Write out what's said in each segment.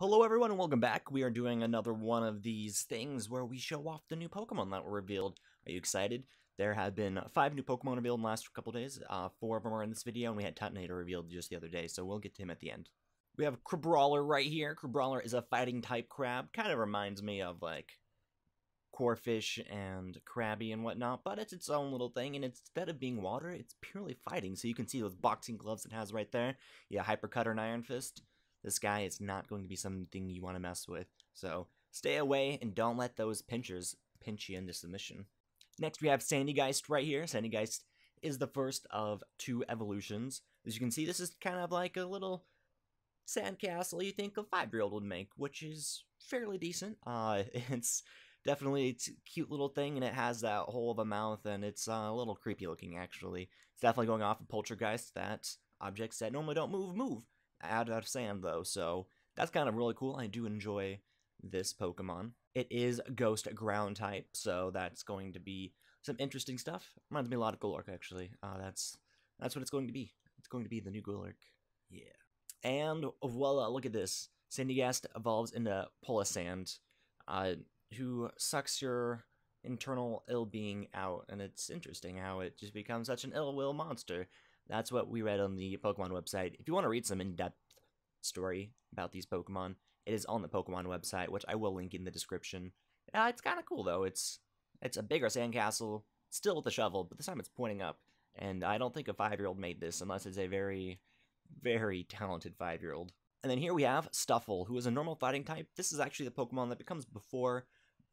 Hello everyone and welcome back. We are doing another one of these things where we show off the new Pokemon that were revealed. Are you excited? There have been five new Pokemon revealed in the last couple days. Uh, four of them are in this video and we had Turtonator revealed just the other day, so we'll get to him at the end. We have Crabrawler right here. Crabrawler is a fighting type crab. Kind of reminds me of like Corphish and Krabby and whatnot, but it's its own little thing, and instead of being water, it's purely fighting. So you can see those boxing gloves it has right there. Yeah, Hyper Cutter and Iron Fist. This guy is not going to be something you want to mess with. So stay away and don't let those pinchers pinch you into submission. Next, we have Sandygast right here. Sandygast is the first of two evolutions. As you can see, this is kind of like a little sandcastle you think a five-year-old would make, which is fairly decent. Uh, it's definitely it's a cute little thing, and it has that hole of a mouth, and it's uh, a little creepy looking, actually. It's definitely going off of Poltergeist, that objects that normally don't move, move out of sand, though, so that's kind of really cool. I do enjoy this Pokemon. It is Ghost Ground type, so that's going to be some interesting stuff. Reminds me a lot of Golurk, actually. Uh, that's that's what it's going to be. It's going to be the new Golurk. Yeah. And voila, look at this. Sandygast evolves into Palossand, uh, who sucks your internal ill being out, and it's interesting how it just becomes such an ill will monster. That's what we read on the Pokemon website. If you want to read some in depth story about these Pokemon, it is on the Pokemon website, which I will link in the description. Uh, it's kind of cool though. It's it's a bigger sandcastle, still with the shovel, but this time it's pointing up. And I don't think a five year old made this unless it's a very, very talented five year old. And then here we have Stufful, who is a normal fighting type. This is actually the Pokemon that becomes before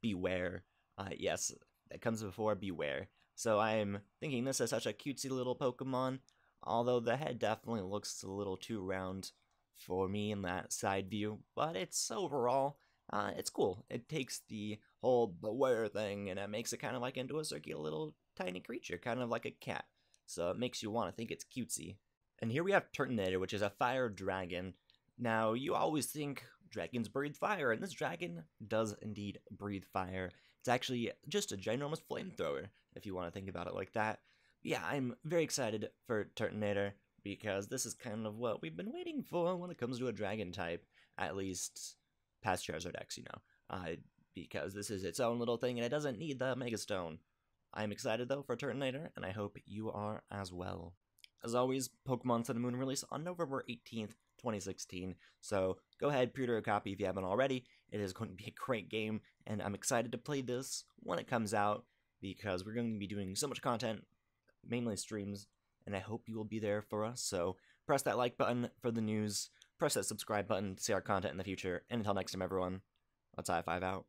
Bewear. Uh, yes, that comes before Bewear. So I'm thinking this is such a cutesy little Pokemon. Although the head definitely looks a little too round for me in that side view, but it's overall, uh, it's cool. It takes the whole Bewear thing and it makes it kind of like into a circular little tiny creature, kind of like a cat. So it makes you want to think it's cutesy. And here we have Turtonator, which is a fire dragon. Now, you always think dragons breathe fire, and this dragon does indeed breathe fire. It's actually just a ginormous flamethrower, if you want to think about it like that yeah, I'm very excited for Turtonator because this is kind of what we've been waiting for when it comes to a dragon type, at least past Charizard X, you know, uh, because this is its own little thing and it doesn't need the Mega Stone. I'm excited though for Turtonator, and I hope you are as well. As always, Pokemon Sun and Moon release on November 18th, 2016. So go ahead, pre-order a copy if you haven't already. It is going to be a great game, and I'm excited to play this when it comes out because we're going to be doing so much content mainly streams, and I hope you will be there for us. So press that like button for the news, press that subscribe button to see our content in the future, and until next time, everyone, let's high five out.